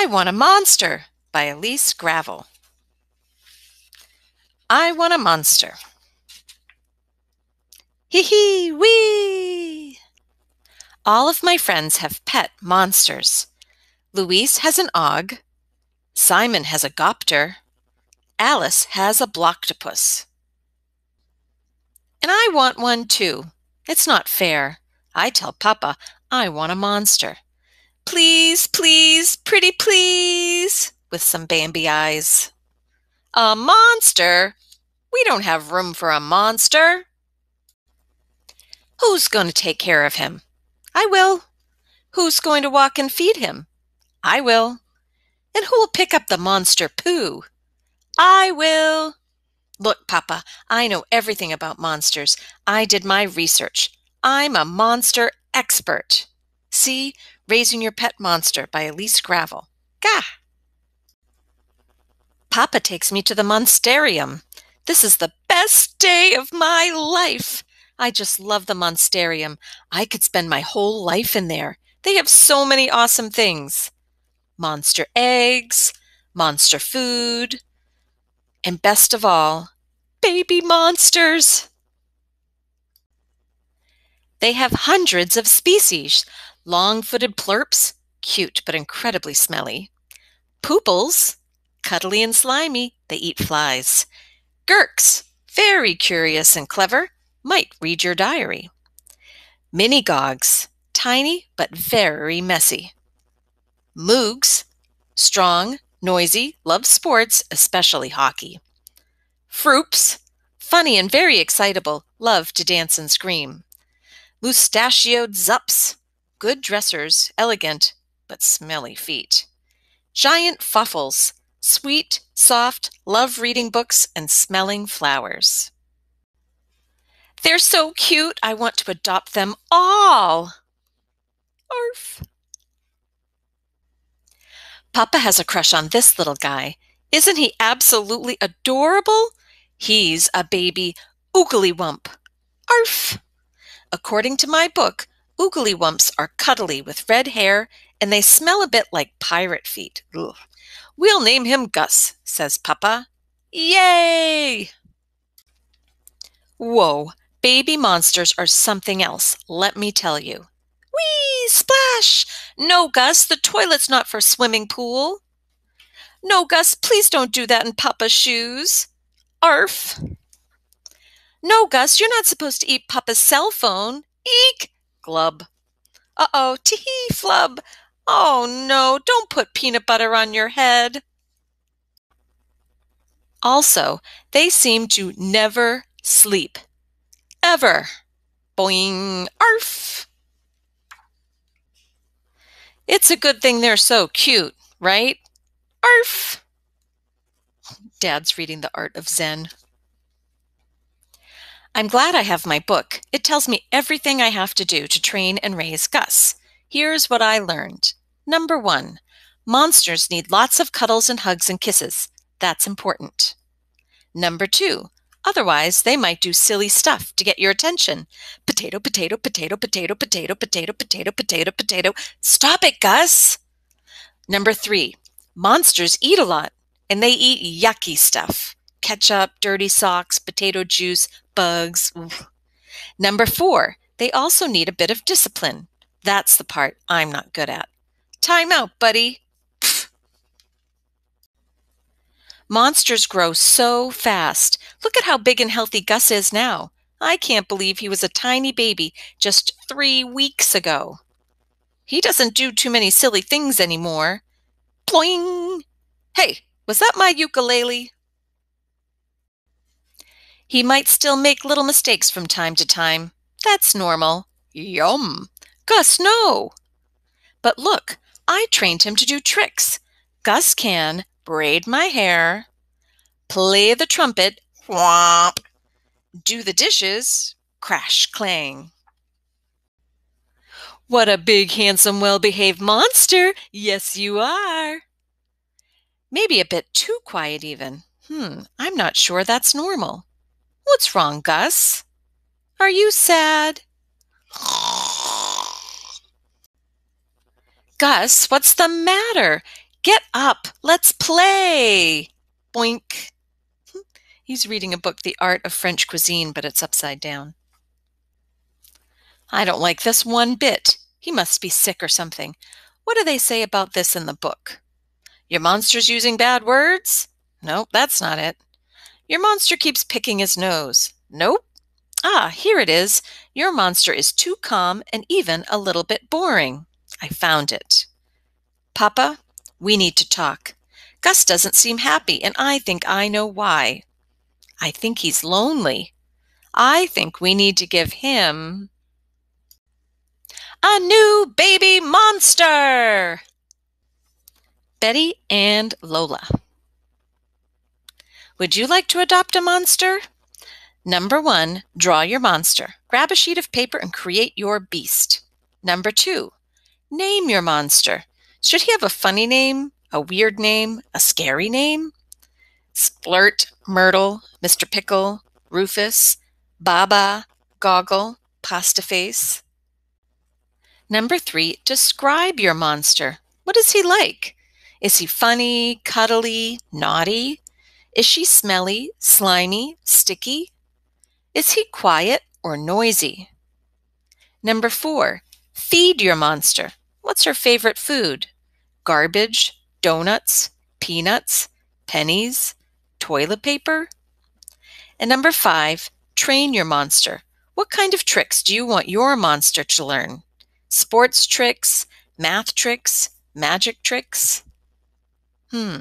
I Want a Monster by Elise Gravel. I want a monster. Hee hee wee! All of my friends have pet monsters. Louise has an og. Simon has a gopter. Alice has a blocktopus. And I want one too. It's not fair. I tell Papa I want a monster. Please, please, pretty please, with some Bambi eyes. A monster? We don't have room for a monster. Who's going to take care of him? I will. Who's going to walk and feed him? I will. And who'll pick up the monster poo? I will. Look, Papa, I know everything about monsters. I did my research. I'm a monster expert. See, Raising Your Pet Monster by Elise Gravel. Gah! Papa takes me to the Monstarium. This is the best day of my life. I just love the Monstarium. I could spend my whole life in there. They have so many awesome things monster eggs, monster food, and best of all, baby monsters. They have hundreds of species long footed plurps, cute but incredibly smelly. Pooples, cuddly and slimy, they eat flies. Gurks, very curious and clever, might read your diary. Minigogs, tiny but very messy. Moogs, strong, noisy, love sports, especially hockey. Froops, funny and very excitable, love to dance and scream. Mustachioed zups, good dressers, elegant, but smelly feet. Giant fuffles, sweet, soft, love reading books and smelling flowers. They're so cute, I want to adopt them all. Arf. Papa has a crush on this little guy. Isn't he absolutely adorable? He's a baby Oogly-Wump. Arf! According to my book, Oogly-Wumps are cuddly with red hair and they smell a bit like pirate feet. Ugh. We'll name him Gus, says Papa. Yay! Whoa, baby monsters are something else, let me tell you. Whee! Splash! No, Gus, the toilet's not for swimming pool. No, Gus, please don't do that in Papa's shoes. Arf! No, Gus, you're not supposed to eat Papa's cell phone. Eek! Glub. Uh oh, tee flub. Oh no, don't put peanut butter on your head. Also, they seem to never sleep. Ever. Boing, arf. It's a good thing they're so cute, right? Arf. Dad's reading The Art of Zen. I'm glad I have my book. It tells me everything I have to do to train and raise Gus. Here's what I learned. Number one, monsters need lots of cuddles and hugs and kisses. That's important. Number two, otherwise they might do silly stuff to get your attention. Potato, potato, potato, potato, potato, potato, potato, potato, potato. Stop it, Gus! Number three, monsters eat a lot and they eat yucky stuff ketchup, dirty socks, potato juice, bugs. Number four, they also need a bit of discipline. That's the part I'm not good at. Time out, buddy. Monsters grow so fast. Look at how big and healthy Gus is now. I can't believe he was a tiny baby just three weeks ago. He doesn't do too many silly things anymore. Ploing! Hey, was that my ukulele? He might still make little mistakes from time to time. That's normal. Yum. Gus, no. But look, I trained him to do tricks. Gus can braid my hair, play the trumpet, whomp, do the dishes, crash, clang. What a big, handsome, well behaved monster! Yes, you are. Maybe a bit too quiet, even. Hmm, I'm not sure that's normal. What's wrong, Gus? Are you sad? Gus, what's the matter? Get up, let's play. Boink. He's reading a book, The Art of French Cuisine, but it's upside down. I don't like this one bit. He must be sick or something. What do they say about this in the book? Your monster's using bad words? Nope, that's not it. Your monster keeps picking his nose. Nope. Ah, here it is. Your monster is too calm and even a little bit boring. I found it. Papa, we need to talk. Gus doesn't seem happy, and I think I know why. I think he's lonely. I think we need to give him a new baby monster! Betty and Lola. Would you like to adopt a monster? Number one, draw your monster. Grab a sheet of paper and create your beast. Number two, name your monster. Should he have a funny name, a weird name, a scary name? Splurt, Myrtle, Mr. Pickle, Rufus, Baba, Goggle, Pasta Face. Number three, describe your monster. What is he like? Is he funny, cuddly, naughty? Is she smelly, slimy, sticky? Is he quiet or noisy? Number four, feed your monster. What's her favorite food? Garbage, donuts, peanuts, pennies, toilet paper? And number five, train your monster. What kind of tricks do you want your monster to learn? sports tricks, math tricks, magic tricks? Hmm.